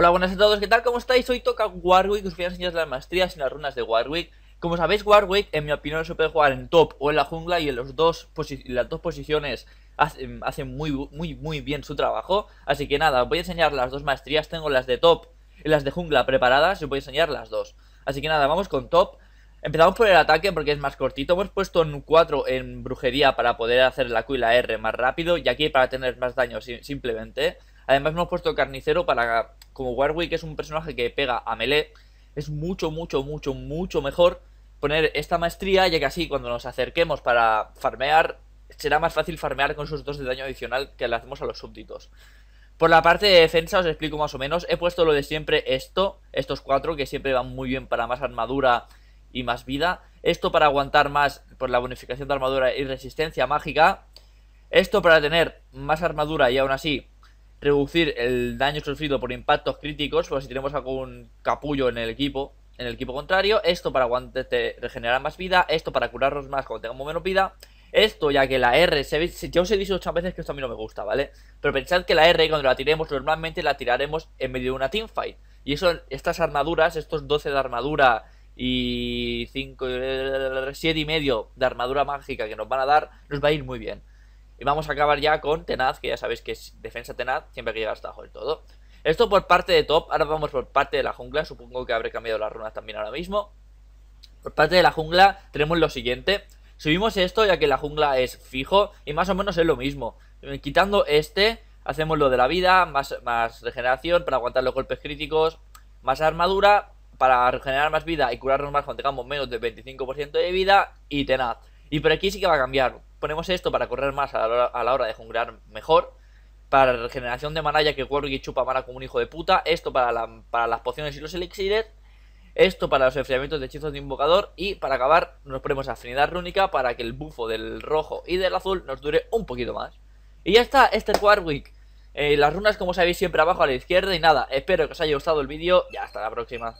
Hola, buenas a todos, ¿qué tal? ¿Cómo estáis? Hoy toca Warwick, os voy a enseñar las maestrías y las runas de Warwick. Como sabéis, Warwick, en mi opinión, se puede jugar en top o en la jungla y en los dos las dos posiciones hacen, muy, muy, muy bien su trabajo. Así que nada, os voy a enseñar las dos maestrías, tengo las de top y las de jungla preparadas y os voy a enseñar las dos. Así que nada, vamos con top. Empezamos por el ataque porque es más cortito. Hemos puesto un 4 en brujería para poder hacer la Q y la R más rápido y aquí para tener más daño simplemente. Además hemos puesto carnicero para, como Warwick es un personaje que pega a melee, es mucho, mucho, mucho, mucho mejor poner esta maestría, ya que así cuando nos acerquemos para farmear, será más fácil farmear con sus dos de daño adicional que le hacemos a los súbditos. Por la parte de defensa os explico más o menos, he puesto lo de siempre esto, estos cuatro que siempre van muy bien para más armadura y más vida. Esto para aguantar más por la bonificación de armadura y resistencia mágica. Esto para tener más armadura y aún así reducir el daño sufrido por impactos críticos, por si tenemos algún capullo en el equipo, en el equipo contrario. Esto para regenerar más vida, esto para curarnos más cuando tengamos menos vida. Esto ya que la R, se, ya os he dicho muchas veces que esto a mí no me gusta, ¿vale? Pero pensad que la R cuando la tiremos normalmente la tiraremos en medio de una teamfight. Y eso, estas armaduras, estos 12 de armadura y 5, 7 y medio de armadura mágica que nos van a dar, nos va a ir muy bien. Y vamos a acabar ya con Tenaz, que ya sabéis que es defensa Tenaz, siempre que llega hasta abajo del todo. Esto por parte de top, ahora vamos por parte de la jungla, supongo que habré cambiado las runas también ahora mismo. Por parte de la jungla tenemos lo siguiente. Subimos esto ya que la jungla es fijo y más o menos es lo mismo. Quitando este, hacemos lo de la vida, más, más regeneración para aguantar los golpes críticos, más armadura para regenerar más vida y curarnos más cuando tengamos menos del 25% de vida y tenaz. Y por aquí sí que va a cambiar ponemos esto para correr más a la hora, de junglar mejor. Para la regeneración de mana, ya que Warwick chupa mana como un hijo de puta. Esto para, para las pociones y los elixires. Esto para los enfriamientos de hechizos de invocador. Y para acabar, nos ponemos afinidad rúnica para que el bufo del rojo y del azul nos dure un poquito más. Y ya está, este es Warwick. Eh, las runas, como sabéis, siempre abajo a la izquierda. Y nada, espero que os haya gustado el vídeo y hasta la próxima.